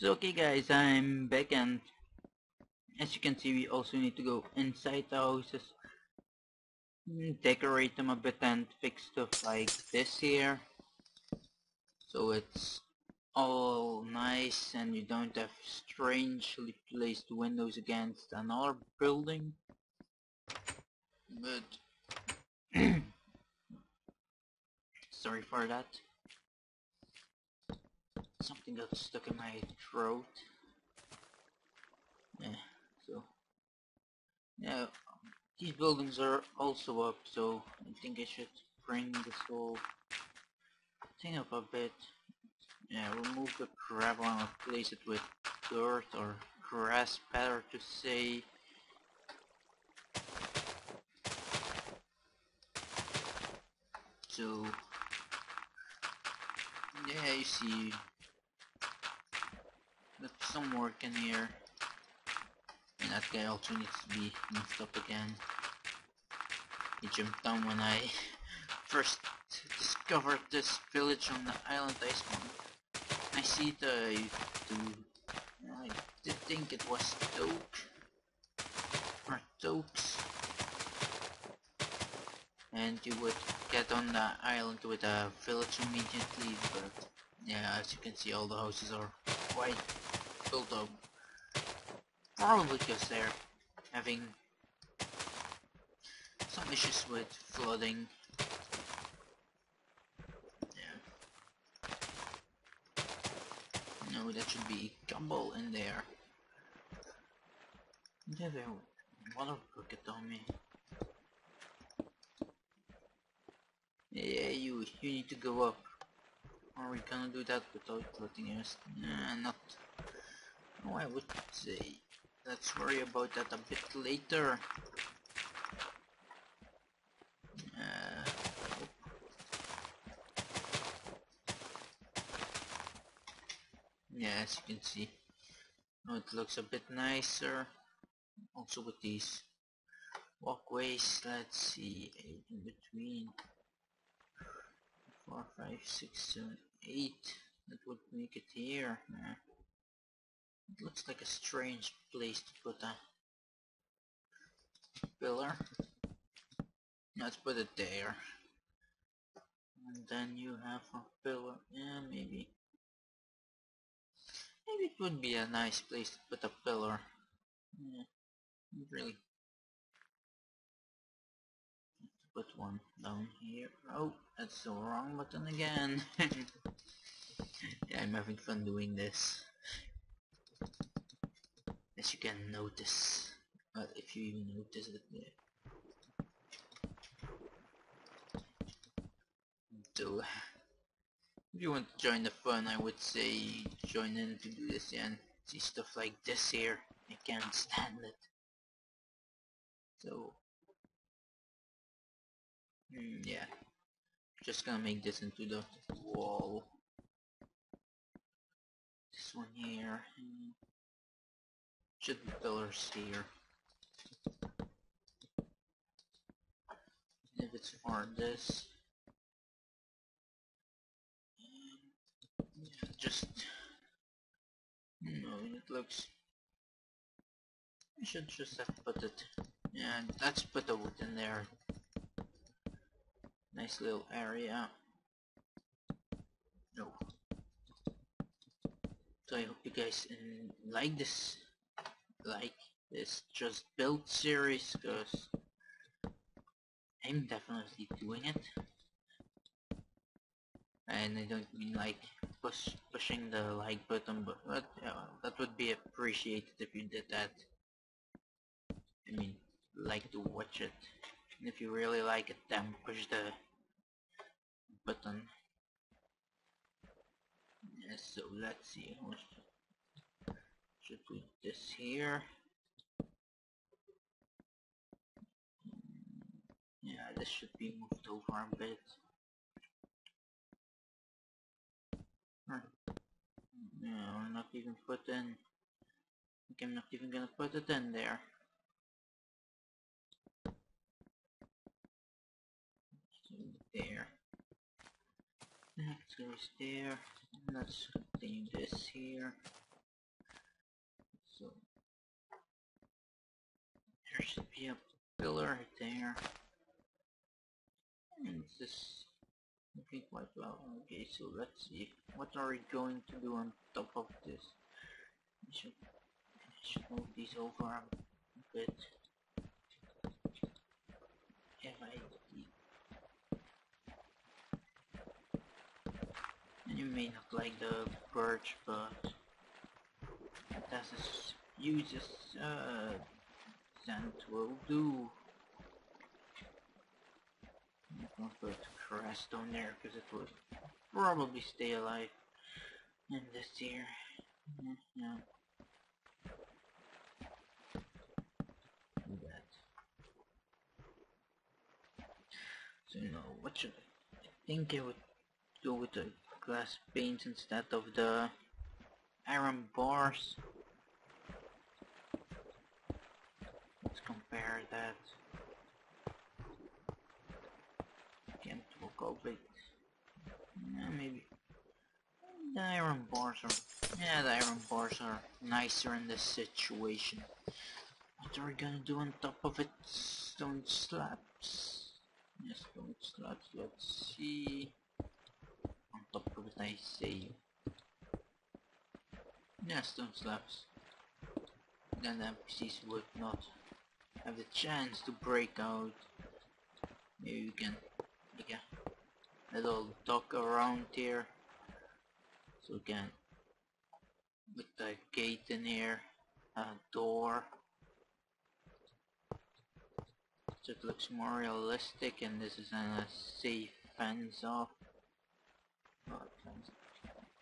So okay guys, I'm back and as you can see we also need to go inside the houses, mm, decorate them a bit and fix stuff like this here. So it's all nice and you don't have strangely placed windows against another building. But sorry for that something got stuck in my throat. Yeah, so yeah, these buildings are also up, so I think I should bring this whole thing up a bit. Yeah, remove the gravel and replace it with dirt or grass, better to say. So yeah, you see there's some work in here. And that guy also needs to be moved up again. He jumped down when I first discovered this village on the island I spawned. I see the do I did think it was Toke or Tokes and you would get on the island with a village immediately but yeah as you can see all the houses are quite built up. Probably because they're having some issues with flooding. Yeah. No, that should be Gumball in there. Yeah, there water bucket on me. Yeah, you you need to go up. Are we gonna do that without letting us? Nah, not Oh, I would say let's worry about that a bit later. Uh, yeah, as you can see, now it looks a bit nicer. Also with these walkways, let's see, eight in between. Four, five, six, seven, eight. That would make it here. Looks like a strange place to put a pillar. Let's put it there. And then you have a pillar. Yeah, maybe. Maybe it would be a nice place to put a pillar. Yeah, really. Put one down here. Oh, that's the wrong button again. yeah, I'm having fun doing this as you can notice. Well, if you even notice it so if you want to join the fun I would say join in to do this and see stuff like this here. I can't stand it. So mm, yeah. Just gonna make this into the wall. This one here should be pillars here. If it's for this, just no, it looks. I should just have put it. Yeah, let's put the wood in there. Nice little area. No. So I hope you guys like this like this just build series because I'm definitely doing it. And I don't mean like push pushing the like button but, but uh, that would be appreciated if you did that. I mean like to watch it. And if you really like it then push the button. Yes so let's see put this here. Yeah this should be moved over a bit. Yeah we're not even put in. I'm not even gonna put it in there. There. That goes there. Let's continue this here there should be a pillar there. And this is looking quite well. Okay, so let's see. What are we going to do on top of this? We should, I should move these over a bit. I and you may not like the birch, but that is uses uh sand will do. I'm gonna put grass down there because it will probably stay alive in this year. Mm-hmm. Yeah. Do that. So you know what should I, think I would go with the glass panes instead of the iron bars. Let's that. Can't look big. Yeah, maybe. The iron bars are... Yeah, the iron bars are nicer in this situation. What are we gonna do on top of it? Stone slabs. Yes, stone slabs. Let's see. On top of it, I say. Yeah, stone slabs. Then the NPCs would not have the chance to break out. Maybe we can make a little dock around here. So we can with the gate in here, a door. So it looks more realistic and this is a safe fence off. Oh, fenced,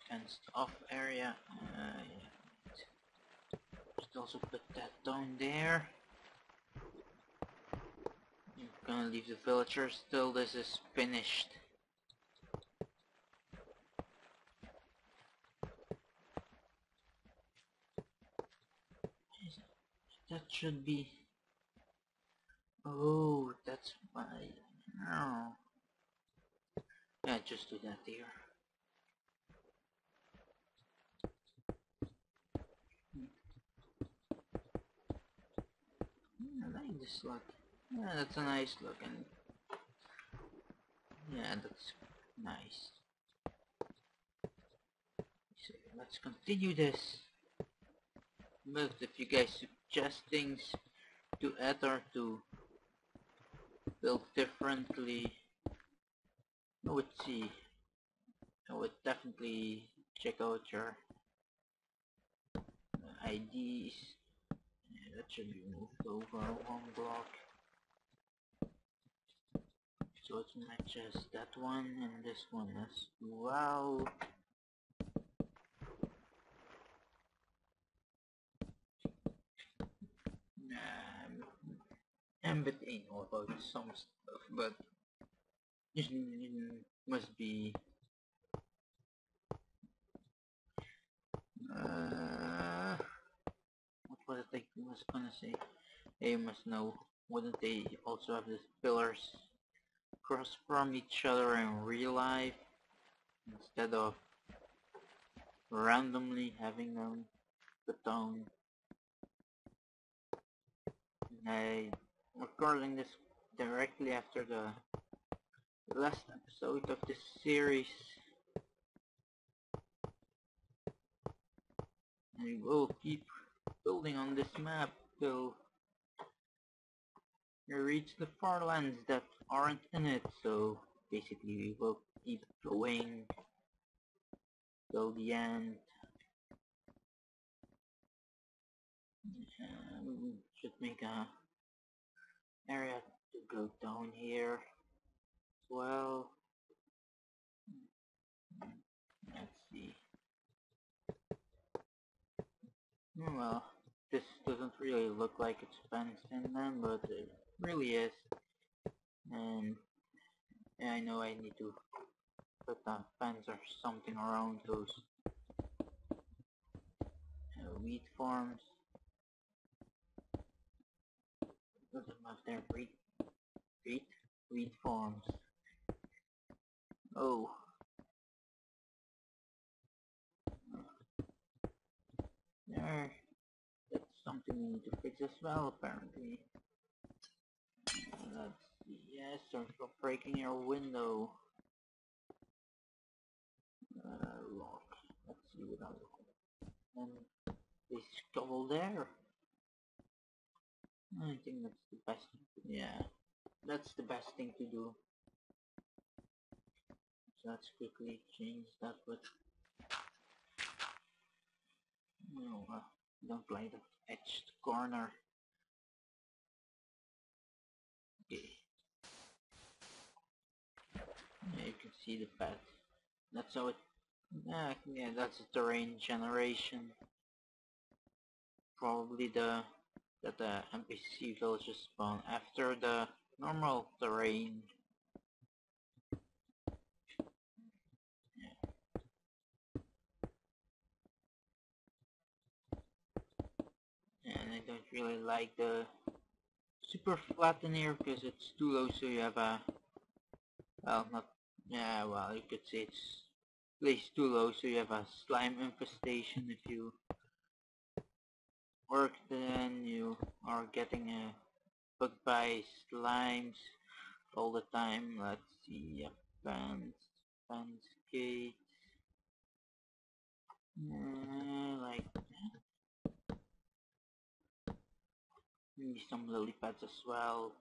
fenced off area. Uh, yeah. Just also put that down there. Gonna leave the villagers till this is finished. That should be... Oh, that's why... Oh. Yeah, just do that here. Hmm, I like this look. Yeah, that's a nice look and yeah, that's nice. So let's continue this. But if you guys suggest things to add or to build differently, I would see. I would definitely check out your IDs. Yeah, that should be moved over one block. So it matches that one and this one as well. Um, and but ain't know about some stuff, but it must be uh, what was it I was gonna say? They must know, wouldn't they also have these pillars across from each other in real life instead of randomly having them put down I recording this directly after the last episode of this series. And we'll keep building on this map till we reach the far lands that aren't in it, so basically we will keep going till the end. Um, should make a area to go down here as well. Let's see. Well, this doesn't really look like it's fenced in then, but it really is. And yeah, I know I need to put a fence or something around those uh, wheat farms. Those are their wheat, wheat, wheat farms. Oh. There, that's something we need to fix as well, apparently. See. Yes, sorry for breaking your window. Uh, lock. Let's see what else. And this cobble there. I think that's the best. Yeah, that's the best thing to do. So let's quickly change that with. No, uh, don't like the edged corner. Yeah, you can see the path. That's how it. Yeah, yeah, that's the terrain generation. Probably the that the NPC villages spawn after the normal terrain. Yeah. And I don't really like the super flat in here because it's too low so you have a well not yeah well you could say it's placed too low so you have a slime infestation if you work then you are getting a bug by slimes all the time. Let's see fans fans gate. Uh, like Maybe some lily pads as well.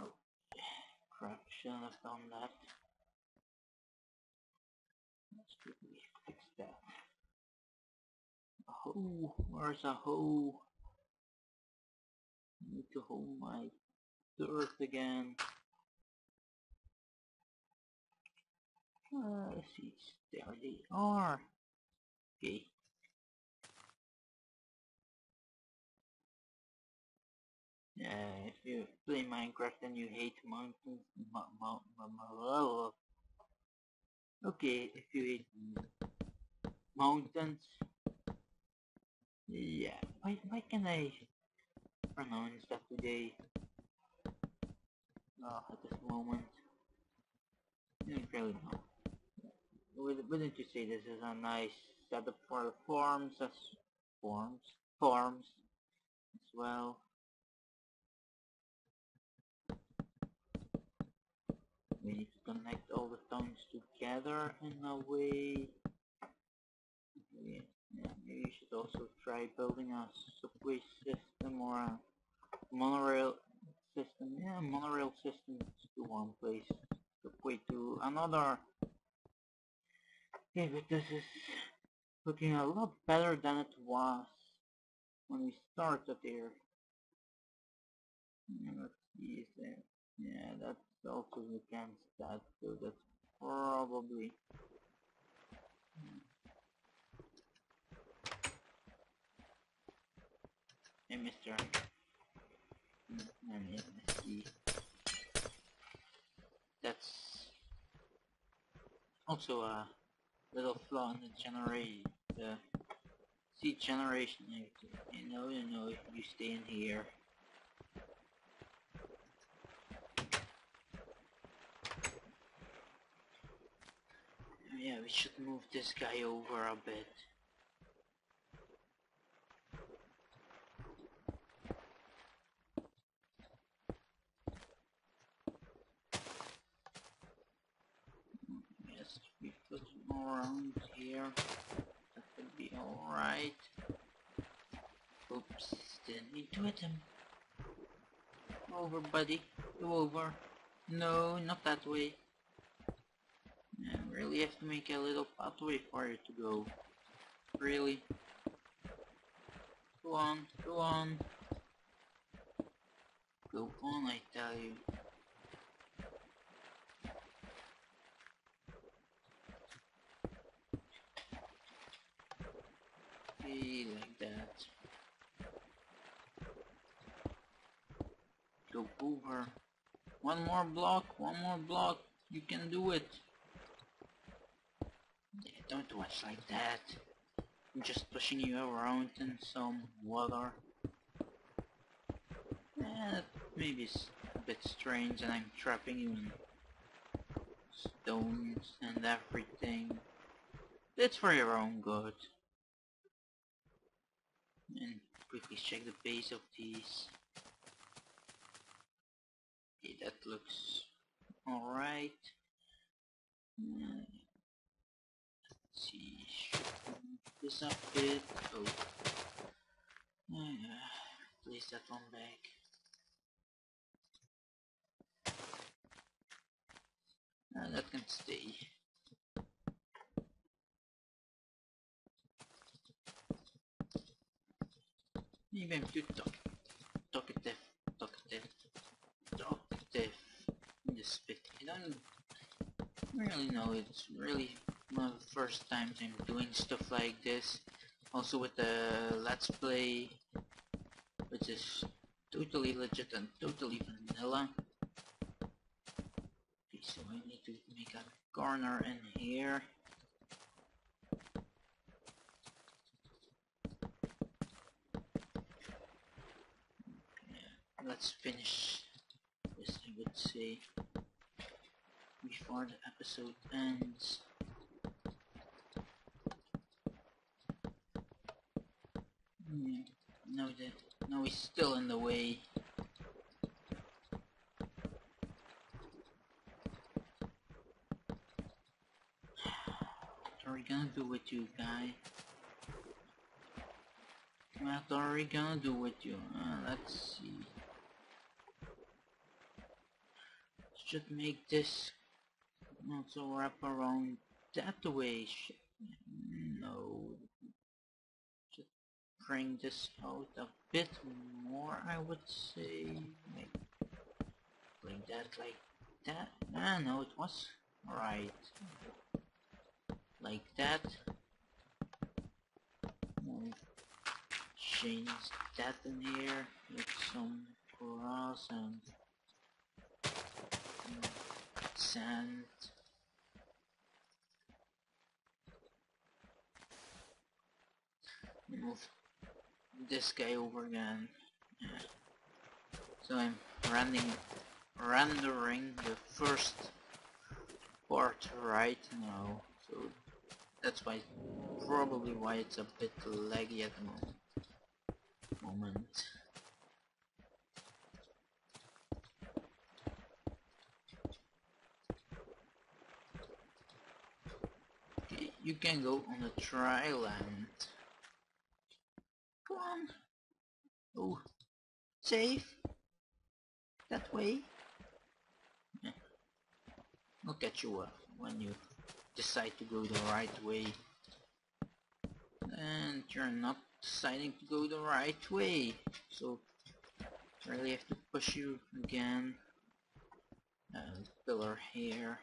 Oh, crap, shouldn't have done that. Let's quickly fix that. A hoe, where's a hoe? I need to hold my dirt again. Uh, let's see, there they are. Okay. If you play Minecraft and you hate mountains, ma oh. okay, if you hate mountains, yeah, why, why can I pronounce that today? Oh, at this moment, I don't really know. Wouldn't you say this is a nice setup for the forms as forms forms as well. We need to connect all the stones together in a way. Yeah, yeah, maybe you should also try building a subway system or a monorail system. Yeah, monorail system to one place, subway to another. Okay, but this is looking a lot better than it was when we started here. let's see, yeah, that's also against that, so that's probably hmm. Hey, mister. That's also a little flaw in the generate the seed generation. You know, you know, you stay in here. Yeah, we should move this guy over a bit. around here. That would be alright. Oops, didn't need to hit him. Over, buddy. Go over. No, not that way. Really have to make a little pathway for you to go. Really. Go on, go on. Go on, I tell you. like that. Go over. One more block, one more block. You can do it. It like that. I'm just pushing you around in some water. Yeah, maybe it's a bit strange and I'm trapping you in stones and everything. it's for your own good. And quickly check the base of these. Okay, that looks alright. Let's see, this up bit. Oh, uh, place that one back. Uh, that can stay. Maybe I'm too talk talkative, talkative, talkative in this bit. I don't really know, it's really first times I'm doing stuff like this. Also with the Let's Play, which is totally legit and totally vanilla. Okay, so I need to make a corner in here. let's finish this I would say before the episode ends. Hmm, no, no, he's still in the way. What are we gonna do with you, guy? What are we gonna do with you? Uh, let's see. should make this also wrap around that way. No. Bring this out a bit more, I would say. bring that like that. Ah, no, it was right. Like that. change that in here with some grass and sand. Move this guy over again. So I'm running, rendering the first part right now. So that's why, probably why it's a bit laggy at the moment. moment. you can go on a tri land. Come on. Oh, safe. That way. Yeah. I'll you when you decide to go the right way. And you're not deciding to go the right way. So, really have to push you again. Uh, pillar here.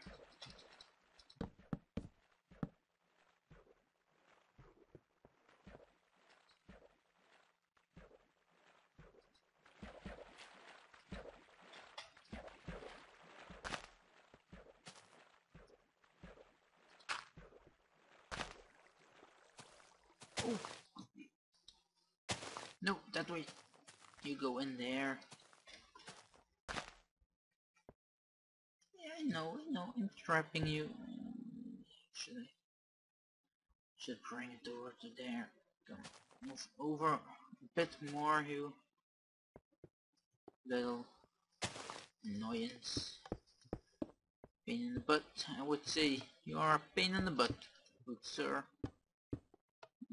Oh. Way. You go in there. Yeah, I know, I know. I'm trapping you. Should I? Should bring it over to there. Move over a bit more, you little annoyance. Pain in the butt, I would say. You are a pain in the butt, good sir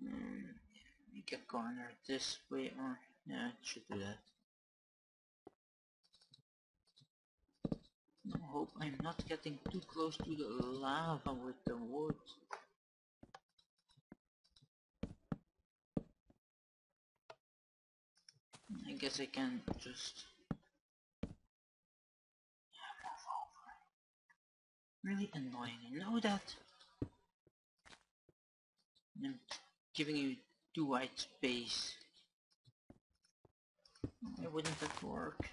hmm, make a corner this way or yeah should do that. No hope I'm not getting too close to the lava with the wood. I guess I can just really annoying I know that. I'm giving you too white space. Why wouldn't that work?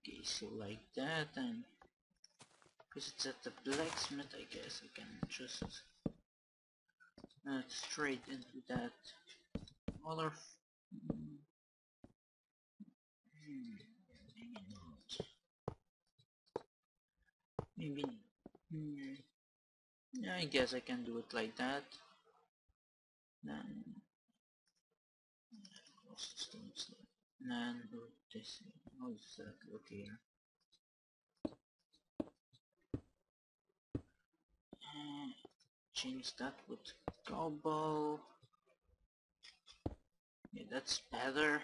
Okay, so like that and because it's at the blacksmith I guess I can just uh, straight into that other hmm. Maybe. Hmm. Yeah, I guess I can do it like that. Do this. How does that look here? Uh, change that with cobble. Yeah, that's better.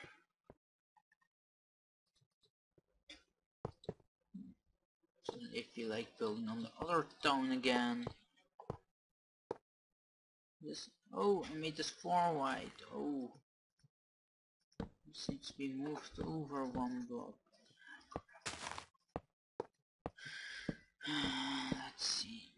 So if you like building on the other town again. This oh I made this four wide. Oh this needs to be moved over one block. Let's see.